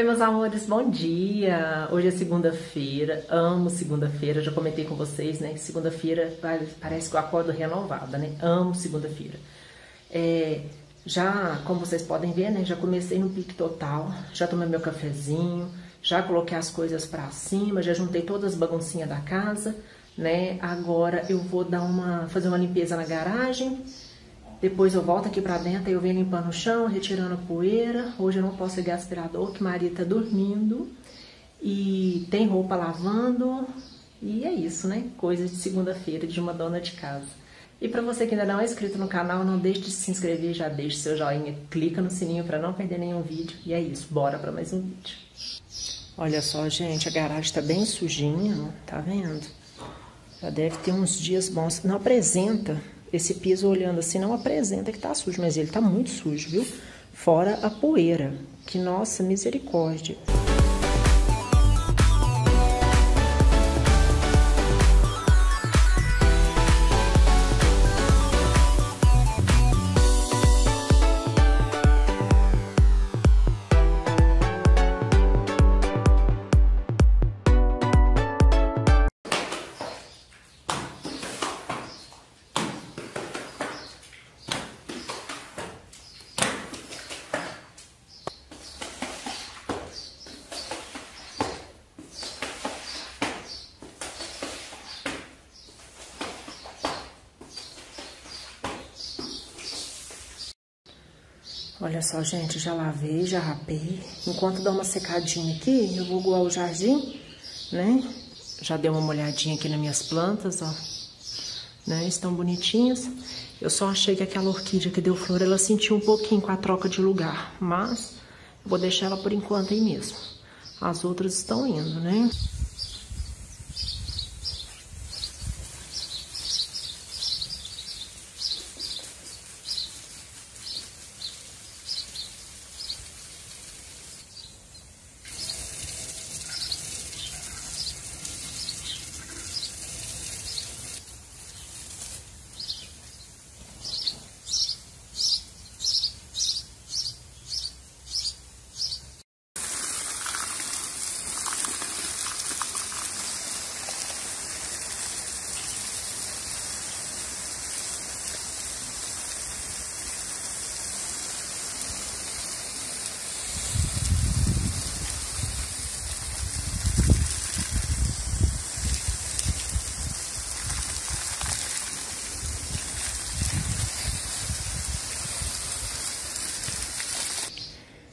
Oi, meus amores, bom dia! Hoje é segunda-feira, amo segunda-feira, já comentei com vocês, né? Segunda-feira parece que eu acordo renovada, né? Amo segunda-feira. É, já, como vocês podem ver, né? Já comecei no pique total, já tomei meu cafezinho, já coloquei as coisas pra cima, já juntei todas as baguncinhas da casa, né? Agora eu vou dar uma, fazer uma limpeza na garagem, depois eu volto aqui pra dentro e eu venho limpando o chão, retirando a poeira. Hoje eu não posso ligar aspirador, que Maria tá dormindo. E tem roupa lavando. E é isso, né? Coisas de segunda-feira de uma dona de casa. E para você que ainda não é inscrito no canal, não deixe de se inscrever, já deixe seu joinha, clica no sininho para não perder nenhum vídeo. E é isso, bora para mais um vídeo. Olha só, gente, a garagem tá bem sujinha, tá vendo? Já deve ter uns dias bons. Não apresenta esse piso olhando assim não apresenta que tá sujo, mas ele tá muito sujo, viu? Fora a poeira, que nossa misericórdia. Só, gente, já lavei, já rapei. Enquanto dá uma secadinha aqui, eu vou goar o jardim, né? Já dei uma molhadinha aqui nas minhas plantas, ó. Né? Estão bonitinhas. Eu só achei que aquela orquídea que deu flor, ela sentiu um pouquinho com a troca de lugar. Mas, vou deixar ela por enquanto aí mesmo. As outras estão indo, né?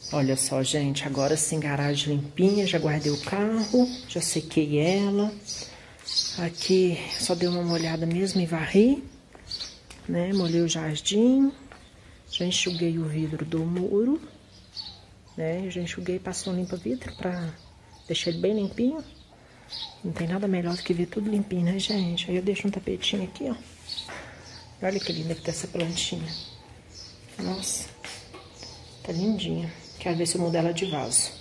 Olha só, gente, agora sim, garagem limpinha, já guardei o carro, já sequei ela. Aqui só dei uma molhada mesmo e varri, né? Molhei o jardim, já enxuguei o vidro do muro, né? Já enxuguei passei um limpa-vidro pra deixar ele bem limpinho. Não tem nada melhor do que ver tudo limpinho, né, gente? Aí eu deixo um tapetinho aqui, ó. Olha que linda que tá essa plantinha. Nossa, tá lindinha. Quero ver se eu mudo ela de vaso.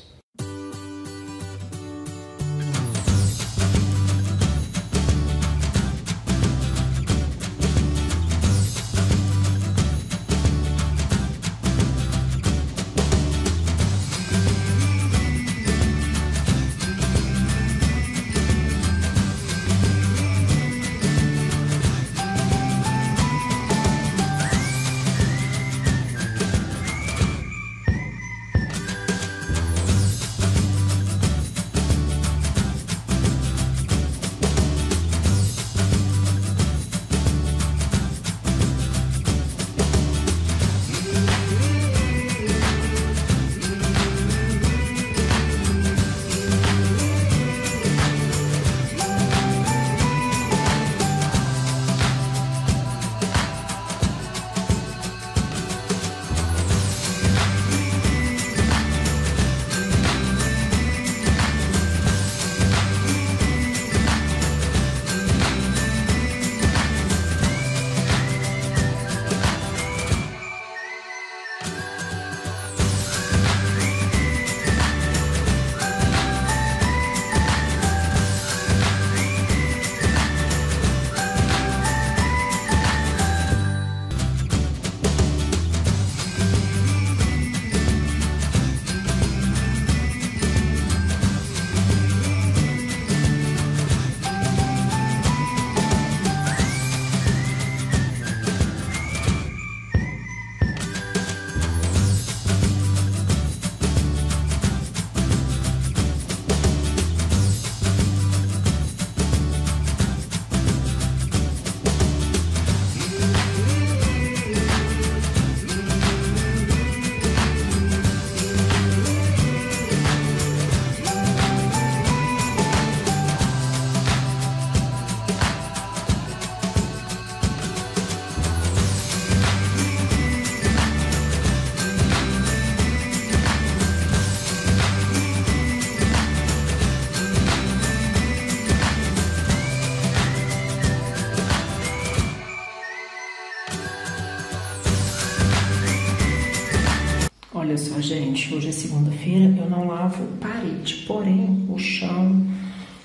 Segunda-feira, eu não lavo parede, porém o chão,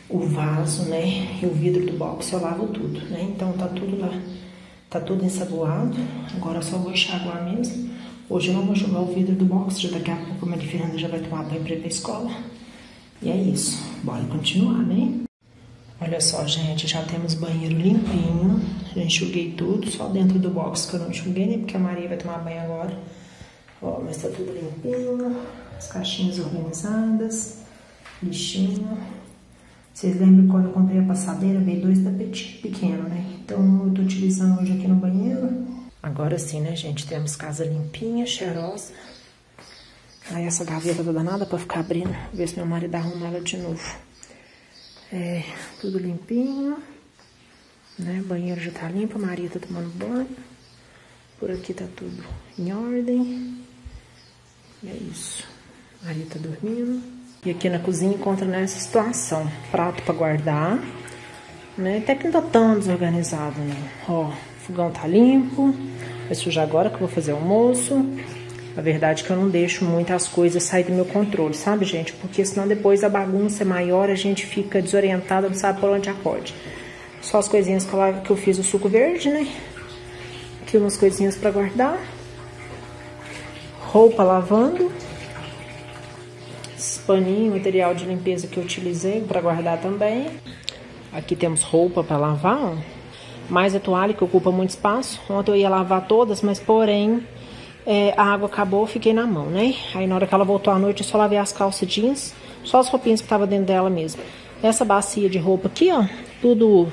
o vaso, né, e o vidro do box eu lavo tudo, né? Então tá tudo lá, tá tudo ensaboado. Agora só vou enxaguar mesmo. Hoje eu não vou jogar o vidro do box, já daqui a pouco a Maria Fernanda já vai tomar banho pra ir pra escola. E é isso, bora continuar, né? Olha só, gente, já temos banheiro limpinho. Já enxuguei tudo, só dentro do box que eu não enxuguei, né? Porque a Maria vai tomar banho agora. Ó, mas tá tudo limpinho, as caixinhas organizadas, lixinho. Vocês lembram quando eu comprei a passadeira, veio dois tapetinhos pequenos, né? Então eu tô utilizando hoje aqui no banheiro. Agora sim, né, gente? Temos casa limpinha, cheirosa. Aí essa gaveta tá danada pra ficar abrindo, ver se meu marido arruma ela de novo. É, tudo limpinho, né? Banheiro já tá limpo, a Maria tá tomando banho. Por aqui tá tudo em ordem. E é isso. Maria tá dormindo. E aqui na cozinha encontra nessa situação. Prato pra guardar. Né? Até que não tá tão desorganizado, né? Ó, fogão tá limpo. Vai sujar agora que eu vou fazer almoço. A verdade é que eu não deixo muitas coisas sair do meu controle, sabe, gente? Porque senão depois a bagunça é maior, a gente fica desorientada, não sabe por onde acorde. Só as coisinhas que eu, que eu fiz o suco verde, né? Aqui umas coisinhas pra guardar roupa lavando, esse paninho, material de limpeza que eu utilizei para guardar também. Aqui temos roupa para lavar, mais a toalha que ocupa muito espaço. Ontem eu ia lavar todas, mas porém é, a água acabou, fiquei na mão, né? Aí na hora que ela voltou à noite eu só lavei as calças jeans, só as roupinhas que estavam dentro dela mesmo. Essa bacia de roupa aqui, ó, tudo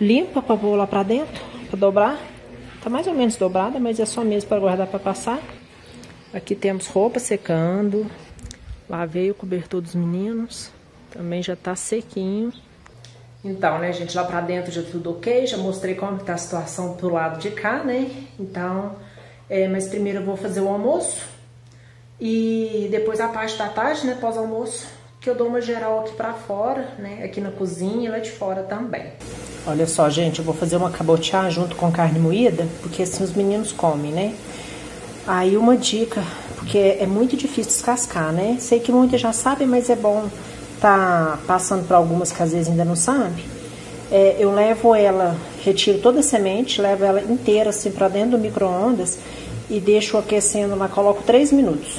limpa para pôr lá para dentro, para dobrar. Tá mais ou menos dobrada, mas é só mesmo para guardar para passar. Aqui temos roupa secando. Lavei o cobertor dos meninos. Também já tá sequinho. Então, né, gente, lá pra dentro já tudo ok. Já mostrei como que tá a situação pro lado de cá, né? Então, é, mas primeiro eu vou fazer o almoço. E depois a parte da tarde, né, pós-almoço, que eu dou uma geral aqui pra fora, né? Aqui na cozinha e lá de fora também. Olha só, gente, eu vou fazer uma cabotiá junto com carne moída, porque assim os meninos comem, né? Aí uma dica, porque é muito difícil descascar, né? Sei que muitas já sabem, mas é bom tá passando para algumas que às vezes ainda não sabem. É, eu levo ela, retiro toda a semente, levo ela inteira assim para dentro do micro-ondas e deixo aquecendo lá, coloco 3 minutos.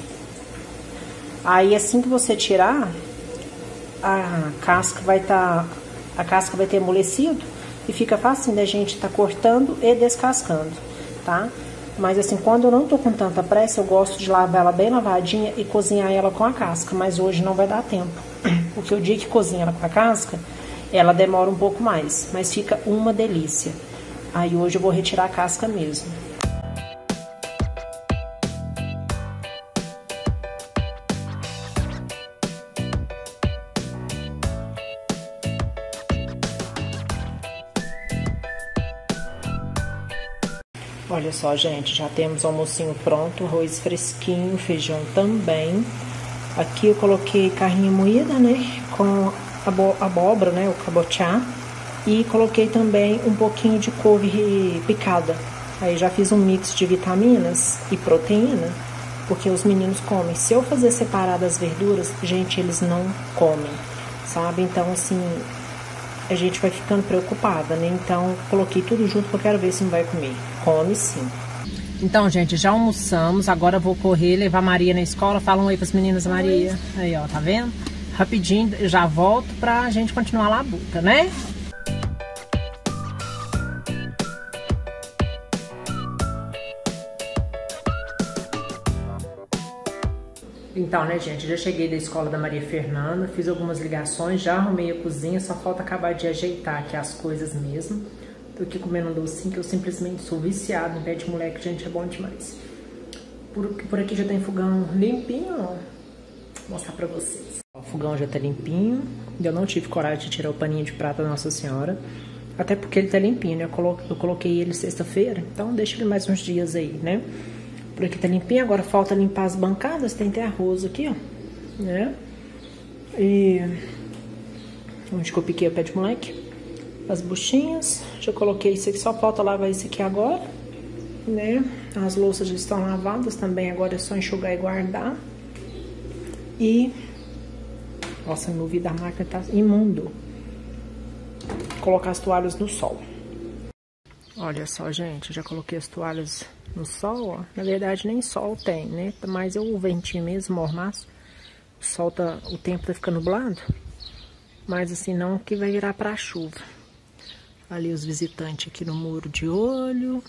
Aí assim que você tirar, a casca vai estar, tá, a casca vai ter amolecido e fica fácil da gente estar tá cortando e descascando, tá? Mas assim, quando eu não tô com tanta pressa, eu gosto de lavar ela bem lavadinha e cozinhar ela com a casca. Mas hoje não vai dar tempo. Porque o dia que cozinha ela com a casca, ela demora um pouco mais. Mas fica uma delícia. Aí hoje eu vou retirar a casca mesmo. Olha só, gente, já temos o almocinho pronto, arroz fresquinho, feijão também. Aqui eu coloquei carne moída, né, com abóbora, né, o cabotiá. E coloquei também um pouquinho de couve picada. Aí já fiz um mix de vitaminas e proteína, porque os meninos comem. Se eu fazer separado as verduras, gente, eles não comem, sabe? Então, assim, a gente vai ficando preocupada, né? Então, coloquei tudo junto porque eu quero ver se não vai comer. Come sim. Então, gente, já almoçamos. Agora vou correr, levar a Maria na escola. Fala um oi pras meninas, Maria. Aí, ó, tá vendo? Rapidinho, já volto pra gente continuar a labuta, né? Então, né, gente, já cheguei da escola da Maria Fernanda, fiz algumas ligações, já arrumei a cozinha, só falta acabar de ajeitar aqui as coisas mesmo. Tô aqui comendo um docinho que eu simplesmente sou viciado no pé de moleque, gente, é bom demais. Por, por aqui já tem fogão limpinho, ó. Vou mostrar pra vocês. O fogão já tá limpinho, eu não tive coragem de tirar o paninho de prata da Nossa Senhora. Até porque ele tá limpinho, né? Eu coloquei ele sexta-feira, então deixa ele mais uns dias aí, né? Por aqui tá limpinho, agora falta limpar as bancadas, tem até arroz aqui, ó, né? E onde que eu piquei o pé de moleque? As buchinhas, já coloquei isso aqui, só falta lavar isso aqui agora. né? As louças já estão lavadas também, agora é só enxugar e guardar. E... Nossa, meu vidro da máquina tá imundo. Colocar as toalhas no sol. Olha só, gente, já coloquei as toalhas no sol, ó. Na verdade, nem sol tem, né? Mas eu o ventinho mesmo, mormaço. O sol tá, o tempo tá ficando nublado. Mas assim, não que vai virar pra chuva. Ali os visitantes aqui no muro de olho.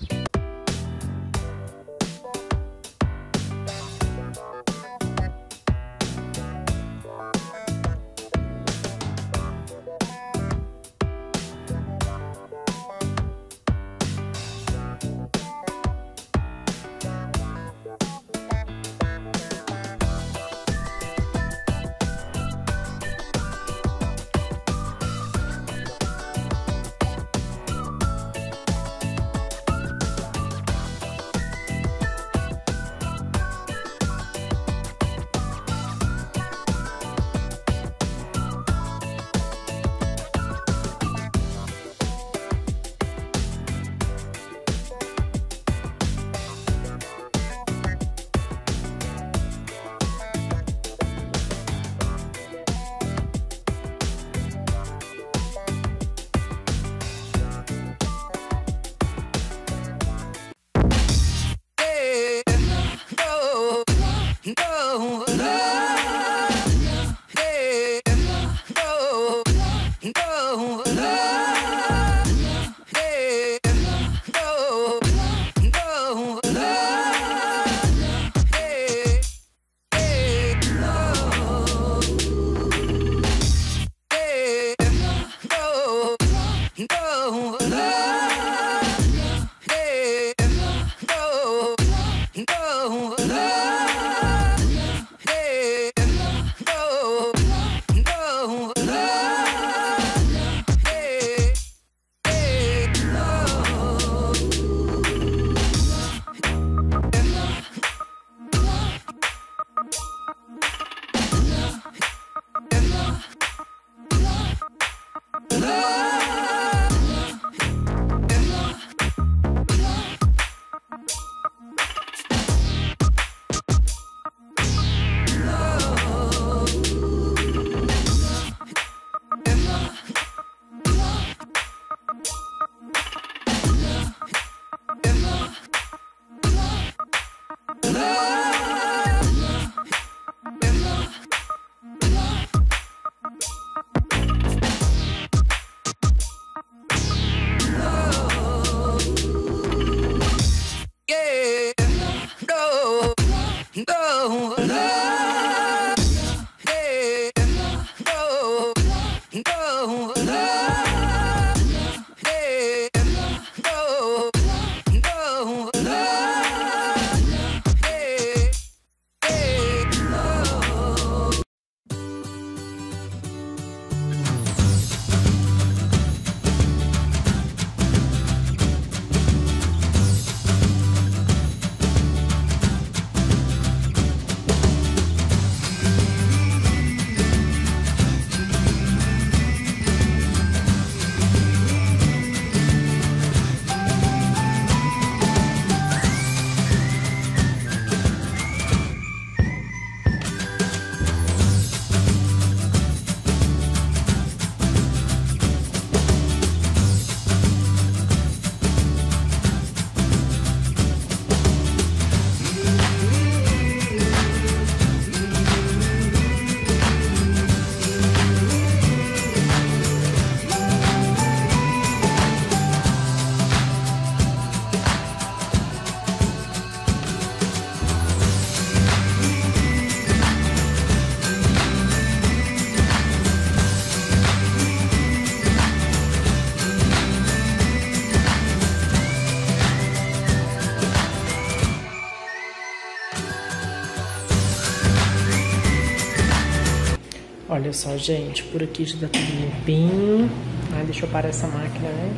Olha só, gente, por aqui já tá tudo limpinho. Ai, deixa eu parar essa máquina, né?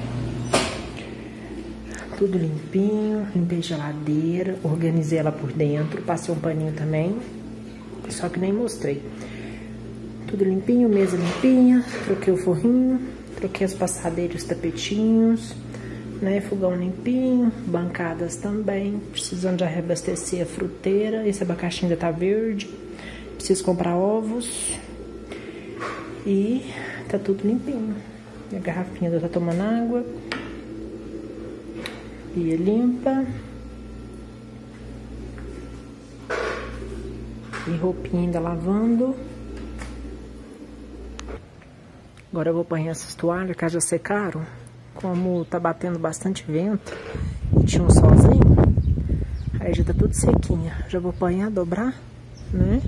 Tudo limpinho, limpei a geladeira, organizei ela por dentro, passei um paninho também, só que nem mostrei. Tudo limpinho, mesa limpinha, troquei o forrinho, troquei as passadeiras, os tapetinhos, né? Fogão limpinho, bancadas também. Precisando de reabastecer a fruteira. Esse abacaxi ainda tá verde. Preciso comprar ovos. E tá tudo limpinho. A garrafinha ainda tá tomando água. Pia limpa. E roupinha ainda lavando. Agora eu vou apanhar essas toalhas que já secaram. Como tá batendo bastante vento e tinha um solzinho, aí já tá tudo sequinha. Já vou apanhar, dobrar, né?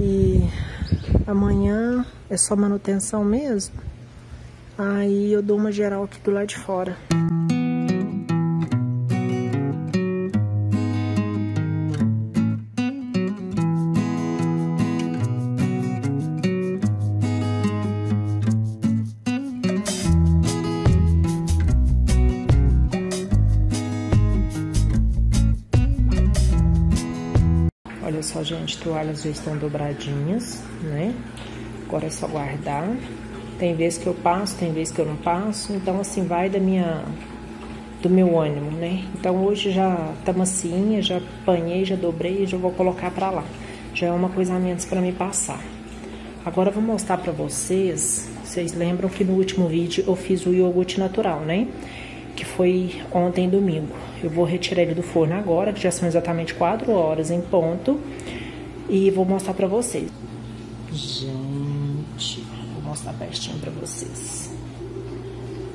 E amanhã é só manutenção mesmo. Aí eu dou uma geral aqui do lado de fora. Olha só, gente, toalhas já estão dobradinhas, né? Agora é só guardar. Tem vezes que eu passo, tem vezes que eu não passo. Então, assim, vai da minha... Do meu ânimo, né? Então, hoje já tá massinha, já apanhei, já dobrei já vou colocar pra lá. Já é uma coisa a menos pra me passar. Agora, eu vou mostrar pra vocês... Vocês lembram que no último vídeo eu fiz o iogurte natural, né? Que foi ontem, domingo. Eu vou retirar ele do forno agora, que já são exatamente 4 horas em ponto. E vou mostrar pra vocês. Gente, mostrar pertinho pra vocês.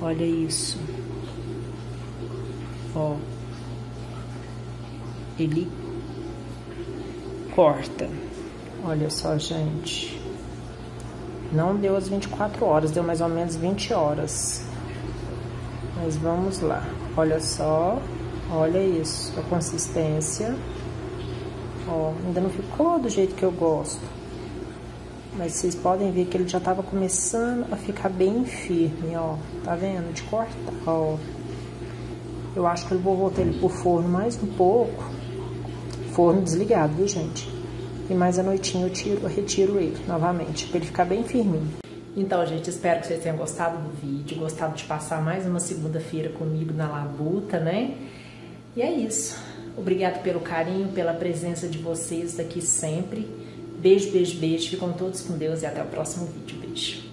Olha isso. Ó. Ele corta. Olha só, gente. Não deu as 24 horas, deu mais ou menos 20 horas. Mas vamos lá. Olha só. Olha isso, a consistência. Ó, ainda não ficou do jeito que eu gosto. Mas vocês podem ver que ele já tava começando a ficar bem firme, ó. Tá vendo? De cortar, ó. Eu acho que eu vou voltar ele pro forno mais um pouco. Forno desligado, viu, gente? E mais à noitinha eu, tiro, eu retiro ele novamente, pra ele ficar bem firminho. Então, gente, espero que vocês tenham gostado do vídeo, gostado de passar mais uma segunda-feira comigo na labuta, né? E é isso. Obrigado pelo carinho, pela presença de vocês aqui sempre. Beijo, beijo, beijo. Ficam todos com Deus e até o próximo vídeo. Beijo.